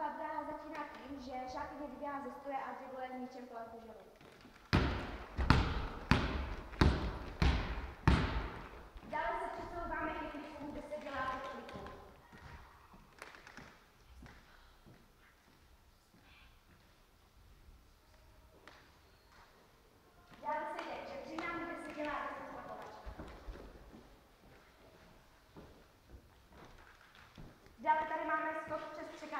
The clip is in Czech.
Šachová dráha začíná tím, že šákyně vyběhá ze stroje a dribluje s míčem kolem kuželu. Dále se přesouváme k výcviku, kde se dělá techniku. Dále Dále tady máme skok přes překážky.